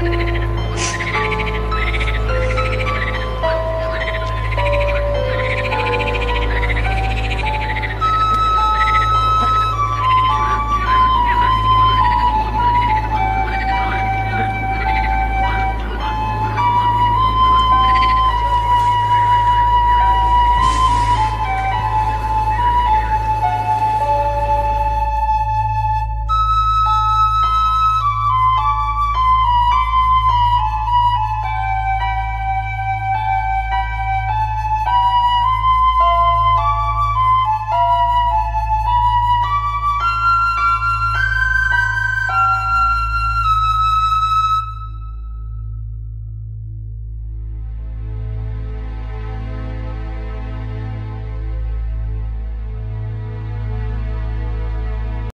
あ!